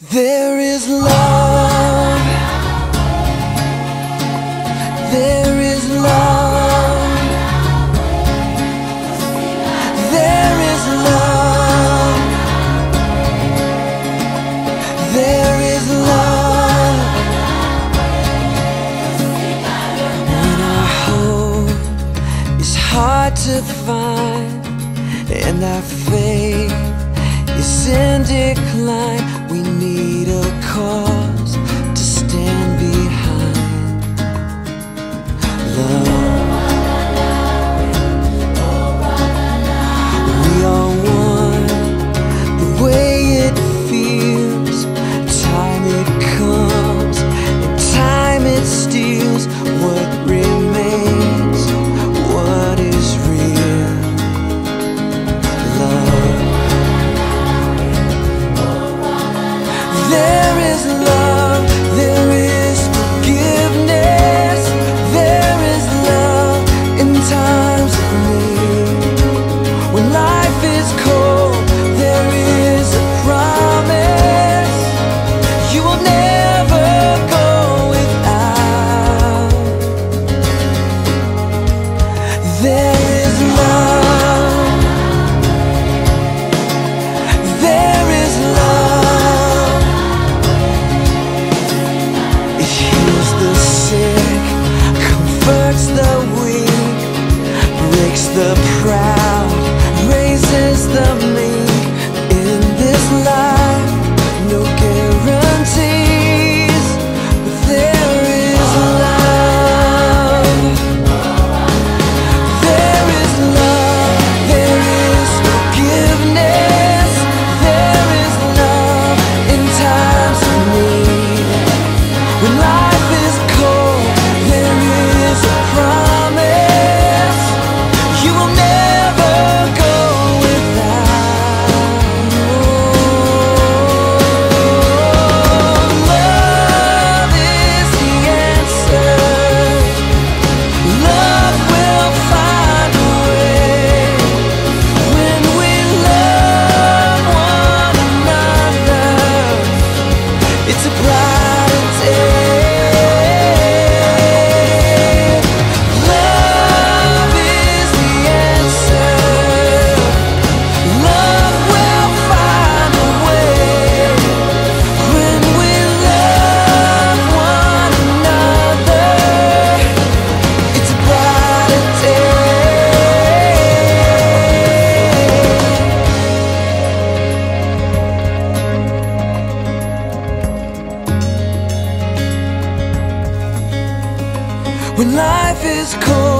There is love. There is love. There is love. There is love. When our hope is hard to find And our faith is in decline the weak, breaks the proud, raises the life is cold.